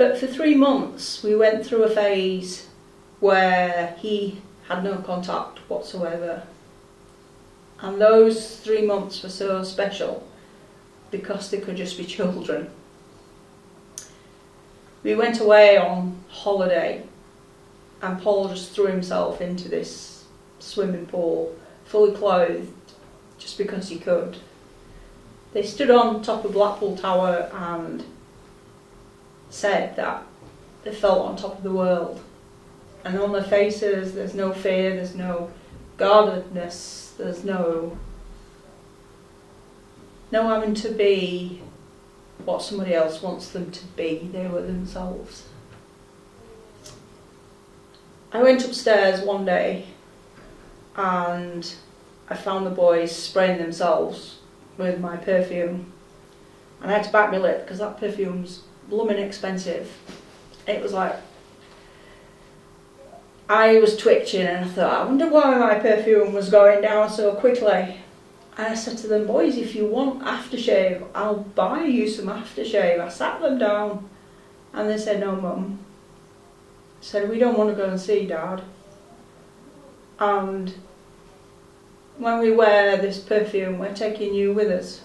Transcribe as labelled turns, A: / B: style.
A: But for three months, we went through a phase where he had no contact whatsoever. And those three months were so special because they could just be children. We went away on holiday and Paul just threw himself into this swimming pool fully clothed just because he could. They stood on top of Blackpool Tower and said that they felt on top of the world. And on their faces, there's no fear, there's no guardedness, there's no no having to be what somebody else wants them to be. They were themselves. I went upstairs one day and I found the boys spraying themselves with my perfume. And I had to back my lip because that perfume's blooming expensive. It was like, I was twitching and I thought, I wonder why my perfume was going down so quickly. And I said to them, boys, if you want aftershave, I'll buy you some aftershave. I sat them down and they said, no, mum. Said, we don't want to go and see dad. And when we wear this perfume, we're taking you with us.